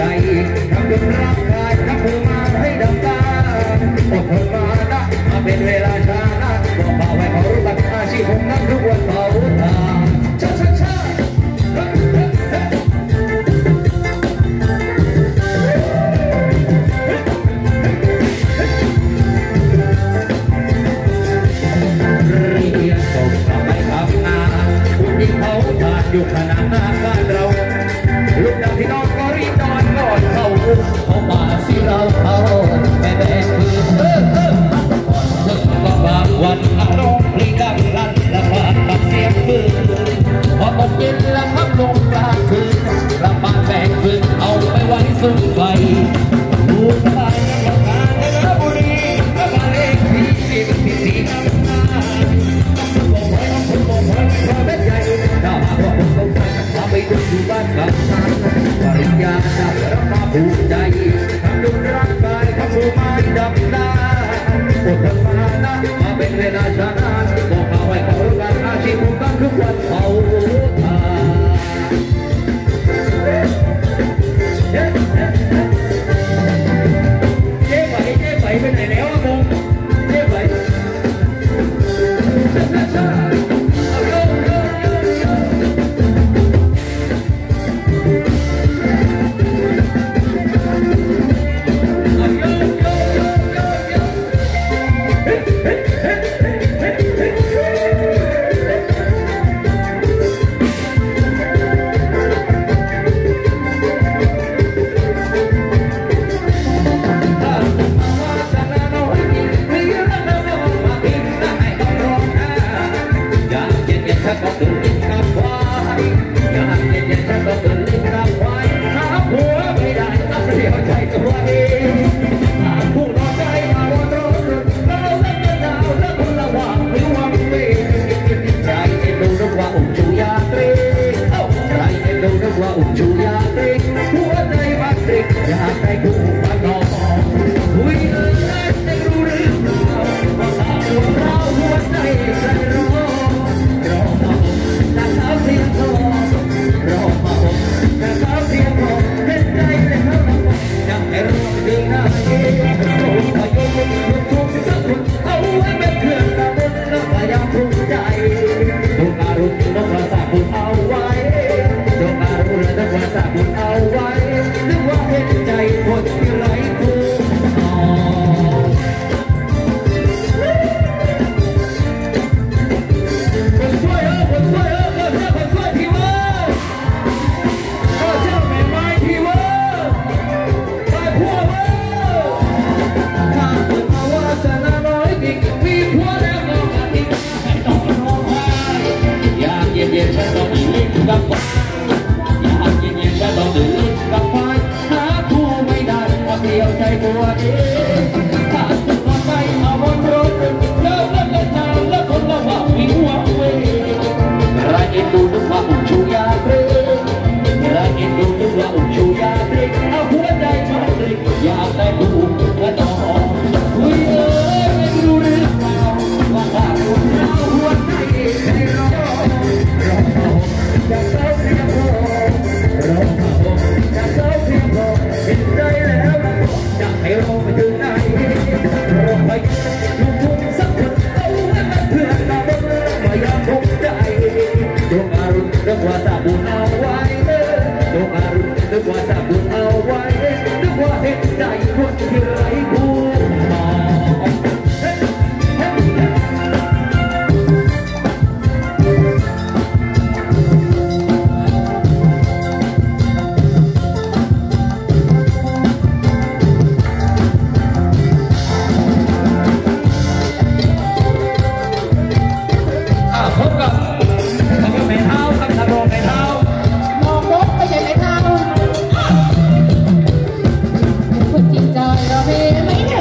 ใจทำดนร่างกายทำเธอมาให้ดำตาอดทนมานะมาเป็นเวลาช้านะก็พาไว้เขารู้บัตรอาชีพของนักทุกวันเผาตาชาชาชาอยู่ขนาดนั้น kesukaan tangan Barinya tak berapa what is Amen.